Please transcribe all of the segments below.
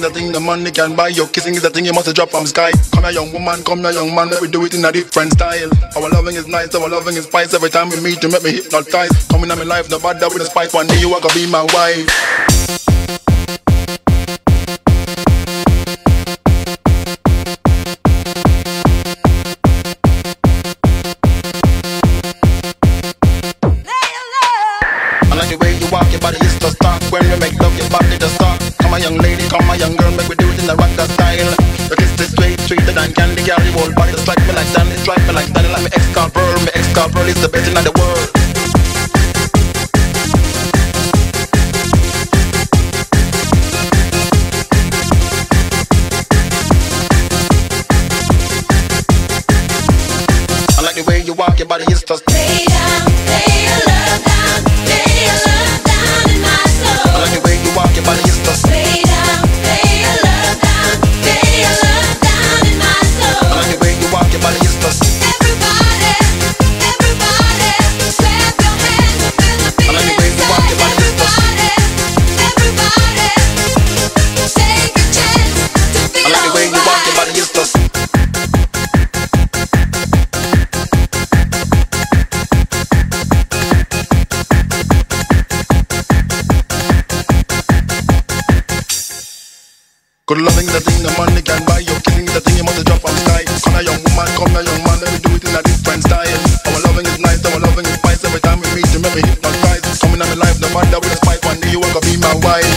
the thing the money can buy. Your kissing is the thing you must drop from sky. Come here, young woman, come here, young man. Let me do it in a different style. Our loving is nice, our loving is spice. Every time we meet, you make me hypnotize. Coming in my life, the bad with the spice. One day you are gonna be my wife. Like the way you walk, your body is to start. When we make love, your body just start. Girl. Your whole body just strike me like Danny, strike me like Danny, like me ex-corporal. Me ex-corporal is the best in the world. I like the way you walk, your body is to Good loving the thing, the money can buy. You're killing the thing, you must drop on sky. Come a young woman, come a young man, let me do it in a different style. Our loving is nice, our loving is spice. Every time we meet, you make me hypnotize. Coming on my life, no matter with a spike. One day you will be my wife.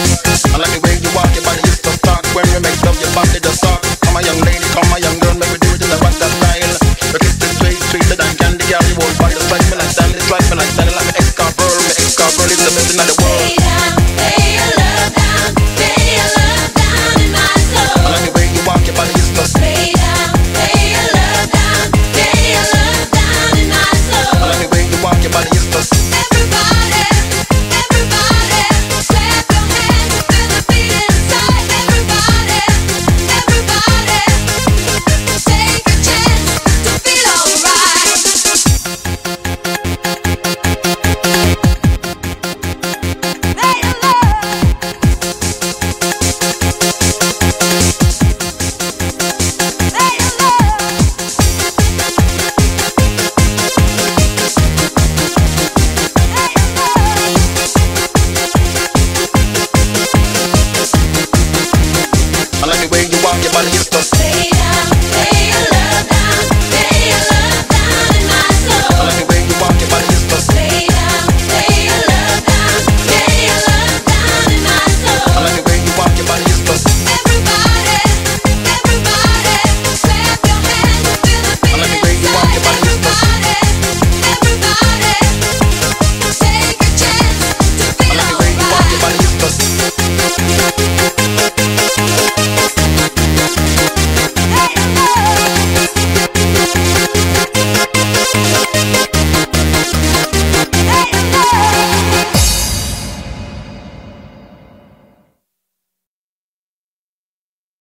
I like the way you walk, your body is the stock. When you make love, your body the suck. Come a young lady, come a young girl, let me do it in a rasta style. You kiss this sweet, sweeter than candy, girl. You won't fight, strike me like Sandy, strike me like Sandy, like my ex-car girl. My ex-car girl is the best in the